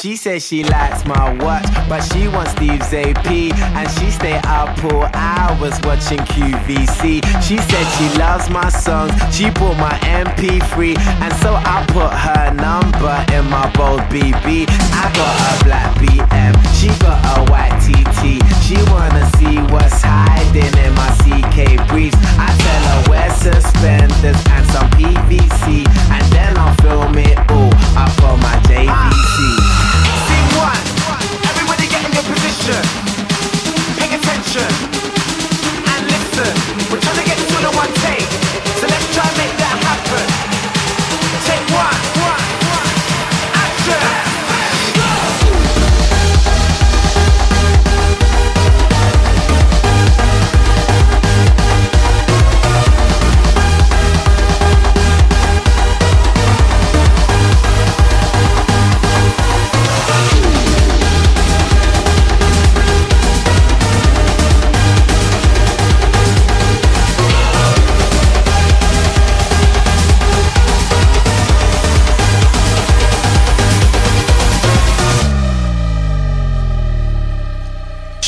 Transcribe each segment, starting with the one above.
She says she likes my watch, but she wants Steve's AP. And she stay up all hours watching QVC. She said she loves my songs, she bought my MP3. And so I put her number in my bold BB. I got a black BM, she got a white TT. She wanna see what's hiding in my CK briefs. I tell her wear suspenders and some PVC. And then I'll film it all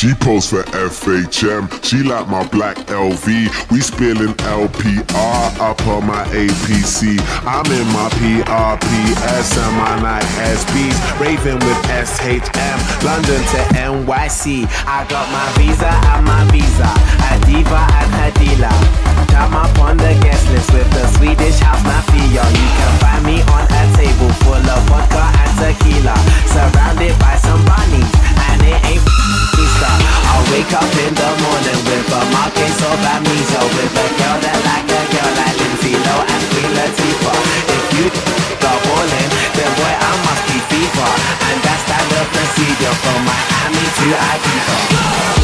She posed for FHM, she like my black LV. We spilling LPR up on my APC. I'm in my PRPS and my Nike SBs. Raving with SHM, London to NYC. I got my visa and my visa, a diva and dealer. Come up in the morning with a marquise of amnesia, with a girl that like a girl like Lindsay Lohan and Queen Latifah. If you go ballin', then boy I must be FIFA, and that's standard procedure from Miami to Ibiza.